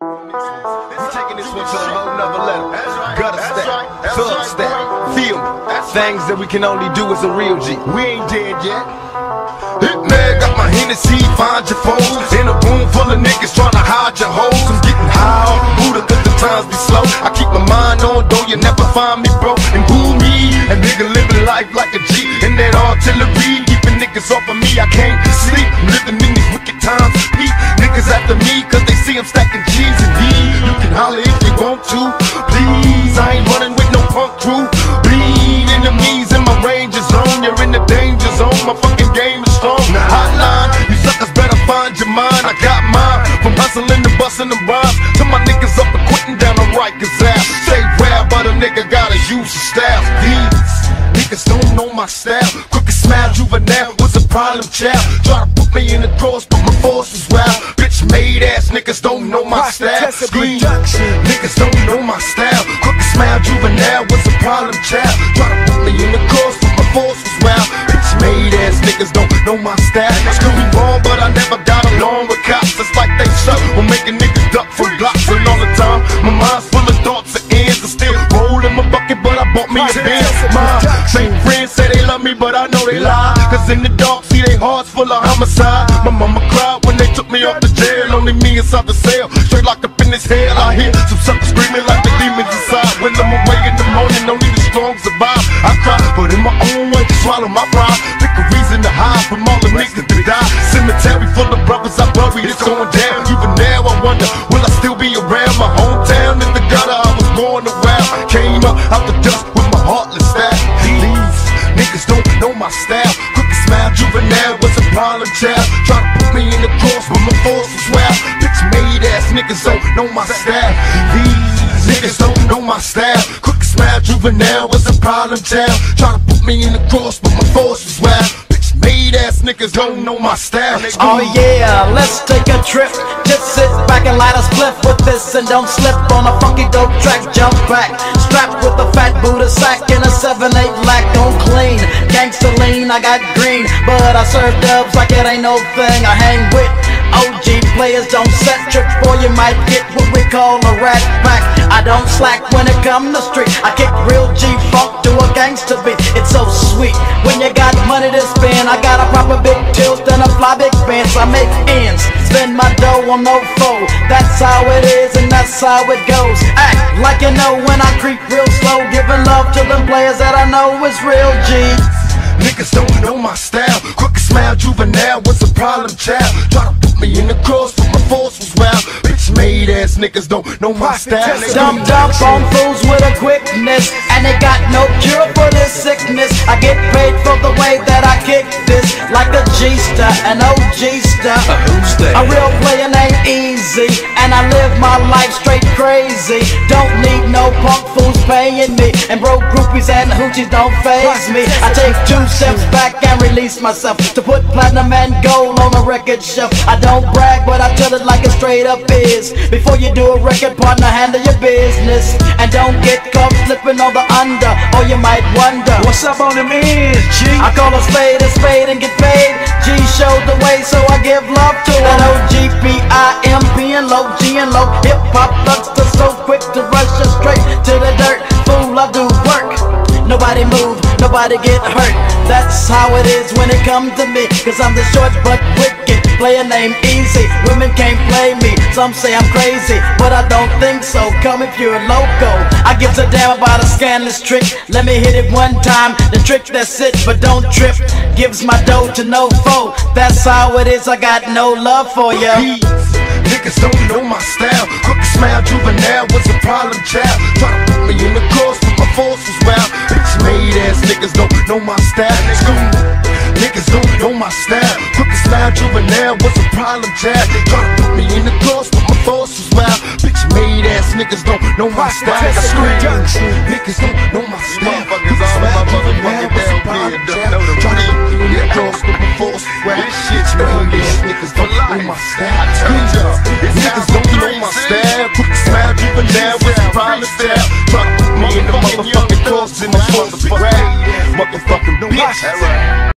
We taking this one to a whole nother level. Gutter stack, thug stack, feel me. Things that we can only do as a real G. We ain't dead yet. Hitman got my Hennessy, find your foes. In a room full of niggas trying to hide your hoes. I'm getting high on the Buddha cause the times be slow. I keep my mind on though you never find me bro. And boo me, a nigga living life like a G. In that artillery, keeping niggas off of me I can't sleep, living in these wicked times want Please, I ain't running with no punk crew. Bleed enemies in my ranger zone You're in the danger zone, my fucking game is strong. Hotline, you suckers better find your mind. I got mine, from hustling to busting them rhymes. To my niggas up and quitting down on Rikers Ave Stay rare, but a nigga gotta use the style These niggas don't know my style. Crooked smile, juvenile was a problem child. Try to put me in the cross, but my force is wild Bitch made ass niggas don't know my style. Scream, niggas don't know my style. Crooked smile, juvenile was a problem child. Try to put me in the drawers, but my force was wild. Bitch made ass niggas don't know my style. Screw me wrong, but I never got along with cops. It's like they suck when making niggas duck from blocks. And all the time, my mind's full of thoughts and ends. I still roll in my bucket, but I bought me a Benz My same friends say they love me, but I know they lie. Cause in the dark, see they hearts full of homicide. My mama cried when they took me off the Only me inside the cell, straight locked up in this hell I hear some suckers screaming like the demons inside. When I'm awake in the morning, only the strong survive. I cry, but in my own way, swallow my pride. Pick a reason to hide from all the niggas that die. Cemetery full of brothers I buried, it's going down niggas don't know my style These niggas don't know my style Crooked smile, juvenile was a problem child Try to put me in the cross, but my force was wild Bitch made ass niggas don't know my style Oh yeah, let's take a trip. Just sit back and light a spliff with this and don't slip on a funky dope track. Jump back, strapped with a fat Buddha sack and a 7-8 lack on clean. Gangsta lean, I got green, but I serve dubs like it ain't no thing. I hang with OG players, don't set tricks, boy you might get what we call a rat pack. I don't slack when it come to street. I kick real G funk to a gangsta beat. It's so sweet when you got money to spend. I got a proper big tilt and a fly big bench. I make ends, spend my dough on no foe. That's how it is and that's how it goes. Act like you know when I creep real slow, giving love to them players that I know is real G. Niggas don't know my style. Crooked smile, juvenile was a problem child. Me in the cross, but my force was wild. Bitch made ass niggas don't know my style. Dumped up on fools with a quickness, and they got no cure for this sickness. I get paid for the way that I kick this, like a G-star, an OG star. A real player named Eazy, and I live my life straight crazy. Don't need no punk fools paying me, and broke groupies and hoochies don't phase me. I take two steps back and release myself to put platinum and gold on a record shelf. I don't brag, but I tell it like it straight up is. Before you do a record, partner, handle your business, don't get caught slipping on the under, or you might wonder What's up on them ends, G? I call a spade a spade and get paid. G showed the way, so I give love to it. N O G P I M P and low G and low hip hop thugs so quick to rush us straight to the dirt. Fool, I do. Nobody move, nobody get hurt. That's how it is when it comes to me. Cause I'm the short but wicked player name Eazy. Women can't play me. Some say I'm crazy, but I don't think so. Come if you're loco. I gives a damn about a scandalous trick. Let me hit it one time. The trick that's it, but don't trip. Gives my dough to no foe. That's how it is. I got no love for ya. Niggas don't know my style. Crooked smile, juvenile was a problem child. Know my style. School niggas don't know my style. Crooked smile, juvenile what's the problem child. Try to put me in the cross, but my force was wild. Bitch made ass niggas don't know my style. Scream, niggas don't know my style. no bitch.